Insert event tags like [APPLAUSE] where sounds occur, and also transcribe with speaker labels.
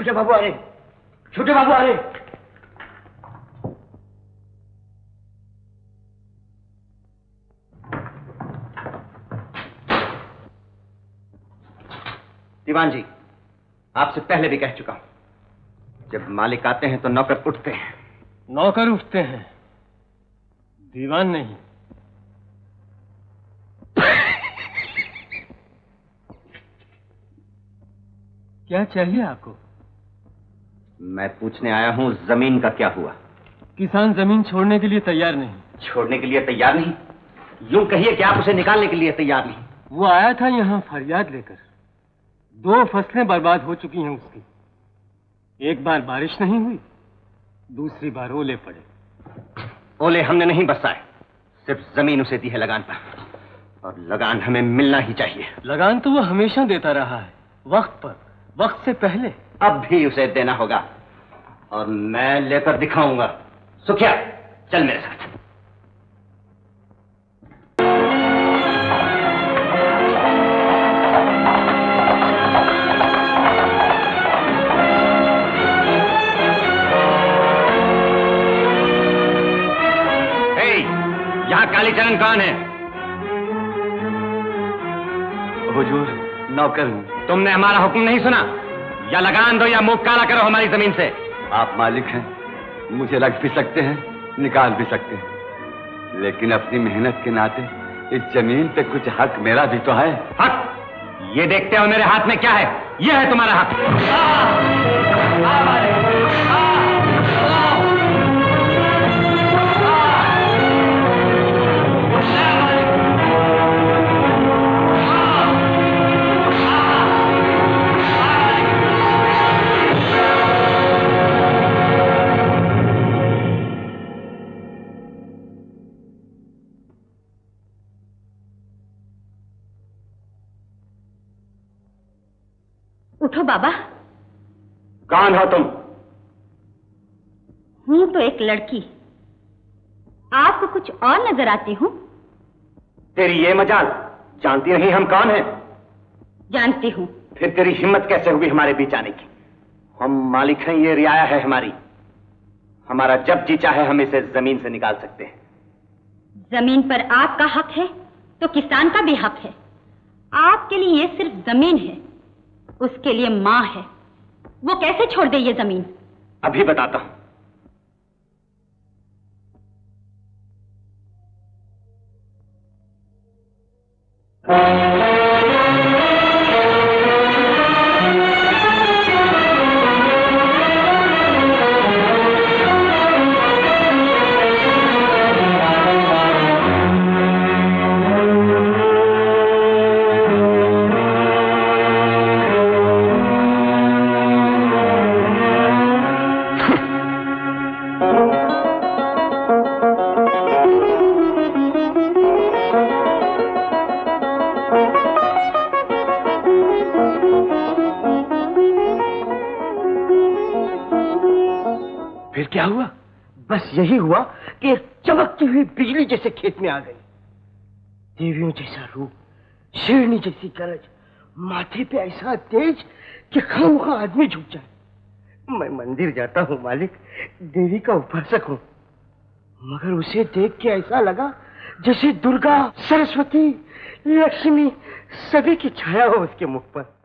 Speaker 1: छोटे बाबू आ रहे। छोटे बाबू आ रहे।
Speaker 2: दीवान जी, आपसे पहले भी कह चुका हूँ, जब मालिक आते हैं तो नौकर उठते हैं।
Speaker 3: नौकर उठते हैं। दीवान नहीं। [LAUGHS] क्या चाहिए आपको?
Speaker 2: मैं पूछने आया हूँ ज़मीन का क्या हुआ?
Speaker 3: किसान ज़मीन छोड़ने के लिए तैयार नहीं।
Speaker 2: छोड़ने के लिए तैयार नहीं? यूँ कहिए कि आप उसे निकालने के लिए तैयार नहीं।
Speaker 3: वो आया था यहाँ फरियाद लेकर। दो फ़सलें बर्बाद हो चुकी हैं उसकी। एक बार बारिश नहीं हुई दूसरी बार ओले पड़े।
Speaker 2: ओले हमने नहीं बसाए सिर्फ़ ज़मीन उसे दी है लगान पर। और लगान हमें मिलना ही चाहिए।
Speaker 3: लगान तो वो हमेशा देता रहा है वक्त पर वक्त से पहले।
Speaker 2: अब भी उसे देना होगा। और मैं लेकर दिखाऊँगा। सुखिया चल मेरे साथ। यहाँ कालीचरण कौन है?
Speaker 4: हुजूर नौकर हूँ।
Speaker 2: तुमने हमारा हुक्म नहीं सुना? या लगान दो या मुँह काला करो हमारी ज़मीन से।
Speaker 4: आप मालिक हैं मुझे रख भी सकते हैं निकाल भी सकते हैं। लेकिन अपनी मेहनत के नाते इस ज़मीन पे कुछ हक मेरा भी तो है।
Speaker 2: हक? ये देखते हो मेरे हाथ में क्या है? ये है तुम्हारा हक।
Speaker 5: उठो बाबा।
Speaker 2: कौन हो तुम।
Speaker 5: हूँ तो एक लड़की। आपको कुछ और नज़र आती हूँ?
Speaker 2: तेरी ये मजाल जानती नहीं हम कौन हैं।
Speaker 5: जानती हूँ।
Speaker 2: फिर तेरी हिम्मत कैसे हुई हमारे बीच आने की? हम मालिक हैं ये रियाया है हमारी। हमारा जब जी चाहे हम इसे ज़मीन से निकाल सकते हैं।
Speaker 5: ज़मीन पर आपका हक है तो किसान का भी हक है। आपके लिए ये सिर्फ़ ज़मीन है। उसके लिए माँ है। वो कैसे छोड़ दे ये ज़मीन?
Speaker 2: अभी बताता हूँ।
Speaker 1: फिर क्या हुआ? बस यही हुआ कि एक चमकती हुई बिजली जैसे खेत में आ गई। देवियों जैसा रूप, शेरनी जैसी गरज, माथे पे ऐसा तेज कि खाम खा आदमी झुक जाए। मैं मंदिर जाता हूँ, मालिक। देवी का उपासक हूँ। मगर उसे देख के ऐसा लगा जैसे दुर्गा, सरस्वती, लक्ष्मी, सभी की छाया हो उसके मुख पर।